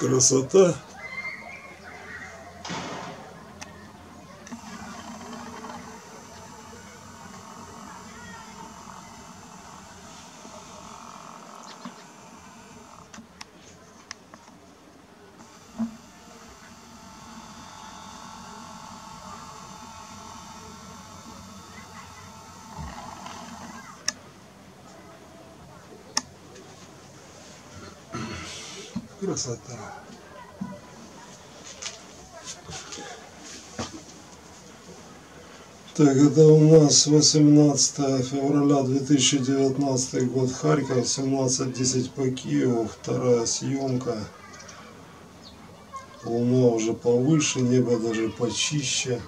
Красота. Красота. Так, это у нас 18 февраля 2019 год, Харьков, 17.10 по Киеву, вторая съемка. Луна уже повыше, небо даже почище.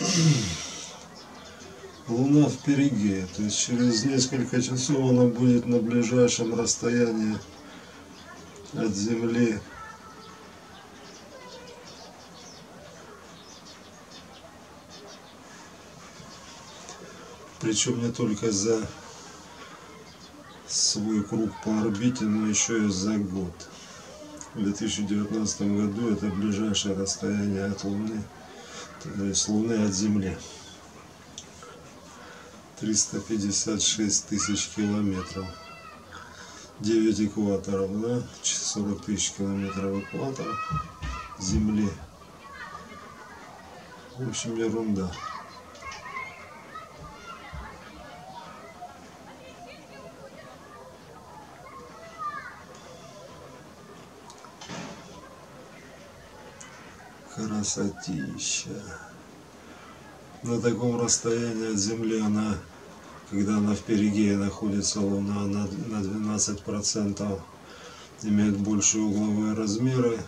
Луна в Перигее, то есть через несколько часов она будет на ближайшем расстоянии от Земли. Причем не только за свой круг по орбите, но еще и за год. В 2019 году это ближайшее расстояние от Луны, то есть Луны от Земли. 356 тысяч километров. 9 экваторов, да? 40 тысяч километров экватора Земли. В общем, ерунда. Красотища. На таком расстоянии от Земли она, когда она в перигее находится, Луна на, на 12% имеет большие угловые размеры,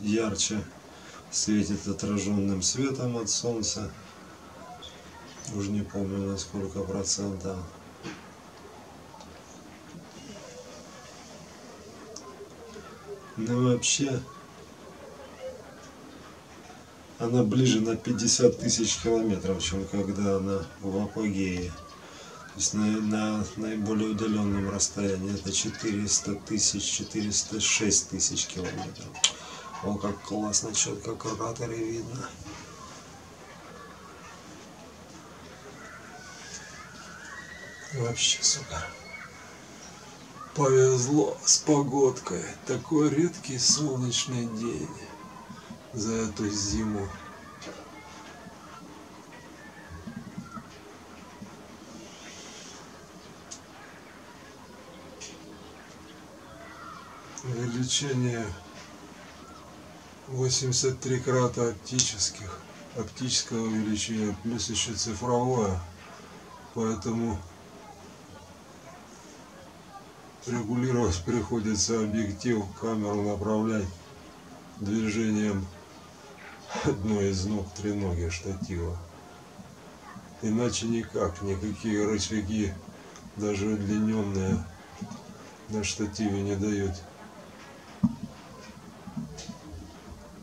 ярче светит отраженным светом от Солнца. Уже не помню на сколько процентов. Но вообще она ближе на 50 тысяч километров, чем когда она в апогее. То есть на, на наиболее удаленном расстоянии это 400 тысяч, 406 тысяч километров. О, как классно, четко кратеры видно. Вообще супер. Повезло с погодкой. Такой редкий солнечный день за эту зиму. Увеличение 83 крата оптических, оптического увеличения, плюс еще цифровое. Поэтому регулировать приходится объектив, камеру направлять движением одной из ног треноги штатива. Иначе никак, никакие рычаги, даже удлиненные на штативе не дают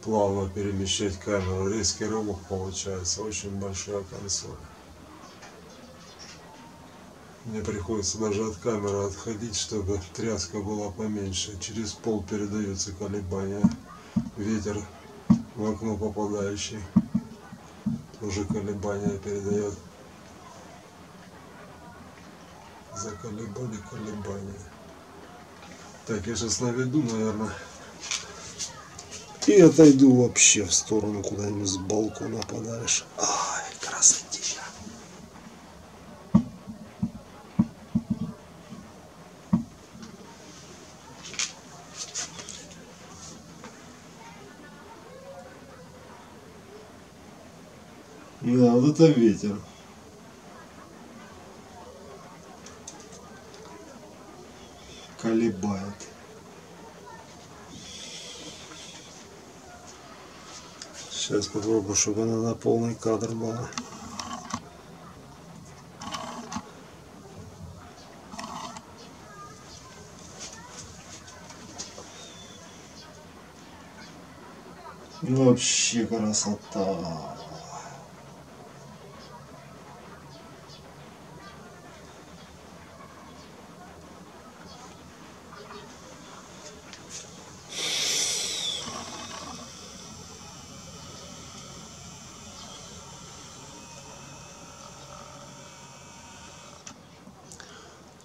плавно перемещать камеру. Резкий рывок получается, очень большая консоль. Мне приходится даже от камеры отходить, чтобы тряска была поменьше. Через пол передаются колебания. Ветер в окно попадающий уже колебания передает. Заколебали колебания. Так, я сейчас наведу, наверное. И отойду вообще в сторону куда-нибудь с балкона подальше. Ай, Да, вот это ветер. Колебает. Сейчас попробую, чтобы она на полный кадр была. Вообще красота.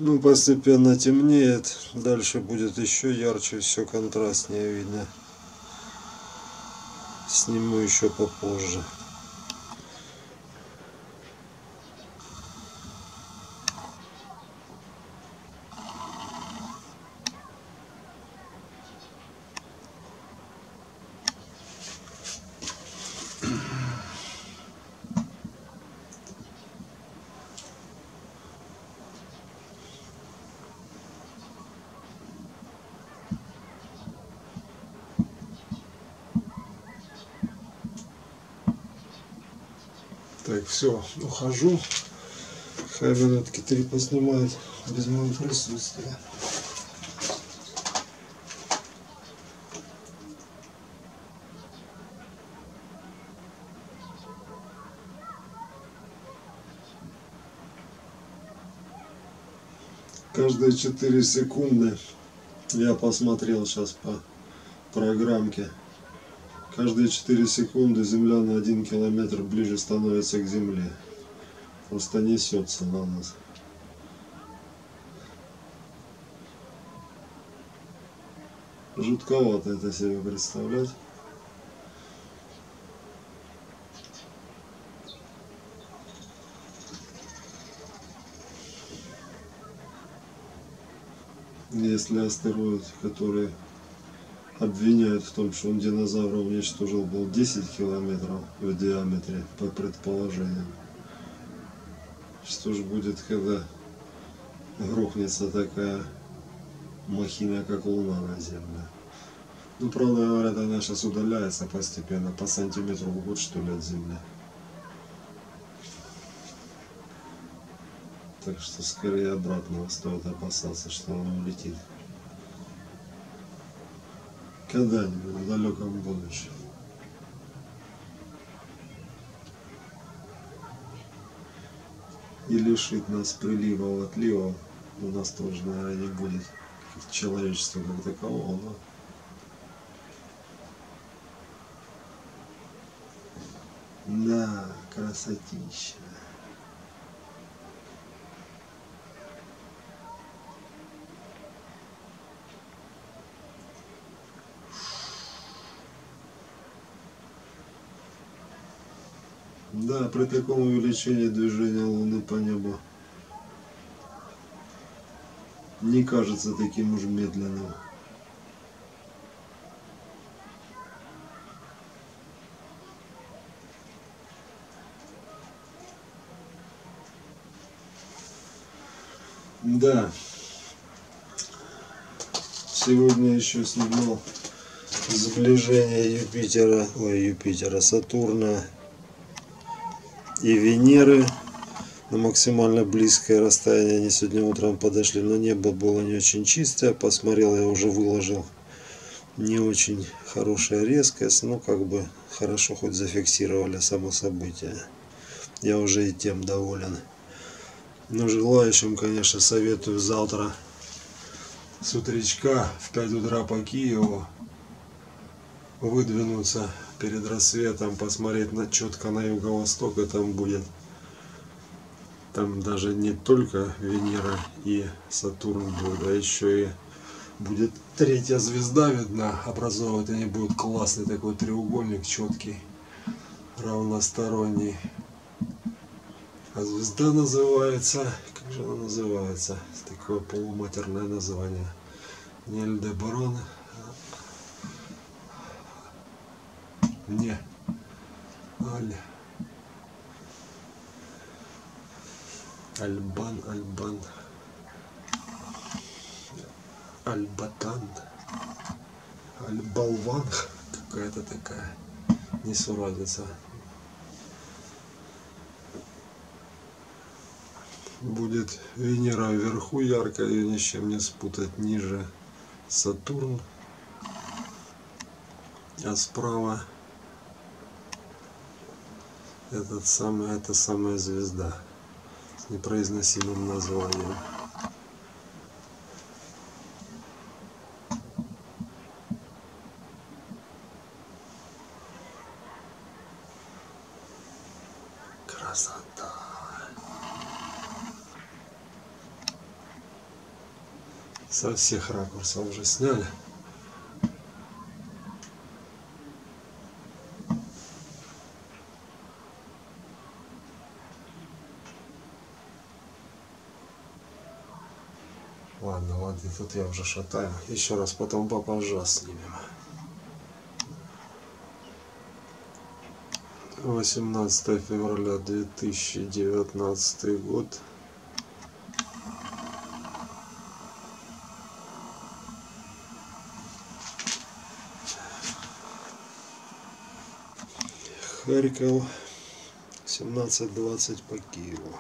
Ну, постепенно темнеет, дальше будет еще ярче, все контрастнее видно. Сниму еще попозже. Так, все, ухожу. Хай минутки три поснимает без моего присутствия. Каждые 4 секунды я посмотрел сейчас по программке. Каждые 4 секунды Земля на 1 километр ближе становится к Земле. Просто несется на нас. Жутковато это себе представлять. Если астероид, который обвиняют в том, что он динозавра уничтожил, был 10 километров в диаметре, по предположениям. Что ж будет, когда грохнется такая махина, как Луна на Земле? Ну, правда, говорят, она сейчас удаляется постепенно, по сантиметру в год, что ли, от Земли. Так что скорее обратно стоит опасаться, что она улетит. Когда-нибудь в далеком будущем. И лишит нас прилива отлива. У нас тоже, наверное, не будет человечества как такового, но Да, красотища. Да, при таком увеличении движения Луны по небу не кажется таким уж медленным. Да. Сегодня еще снимал сближение Юпитера, ой, Юпитера, Сатурна и Венеры на максимально близкое расстояние. Они сегодня утром подошли, но небо было не очень чистое. Посмотрел, я уже выложил не очень хорошая резкость, но как бы хорошо хоть зафиксировали само событие. Я уже и тем доволен. Но желающим, конечно, советую завтра с утречка в 5 утра по Киеву выдвинуться перед рассветом, посмотреть на четко на юго-восток, и там будет там даже не только Венера и Сатурн будет, а еще и будет третья звезда видна, образовывать они будут классный такой треугольник четкий, равносторонний. А звезда называется, как же она называется? Такое полуматерное название. Не Альдебарон. Не. Аль. Альбан, Альбан. Альбатан. Альбалван. Какая-то такая несуразица. будет Венера вверху ярко, ее ни с чем не спутать, ниже Сатурн, а справа этот самый, эта самая звезда с непроизносимым названием. Красота. Со всех ракурсов уже сняли. Ладно, тут я уже шатаю. Еще раз потом попозже снимем. 18 февраля 2019 год. Харьков 17.20 по Киеву.